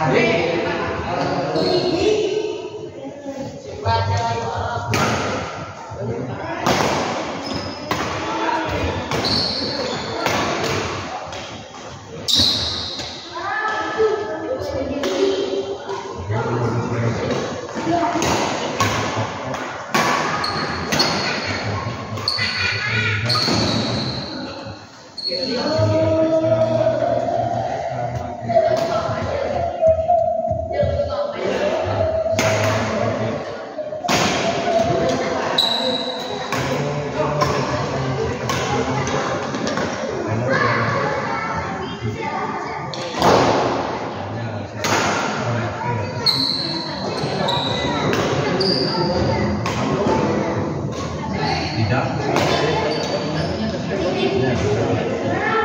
Ini. Baca Thank you.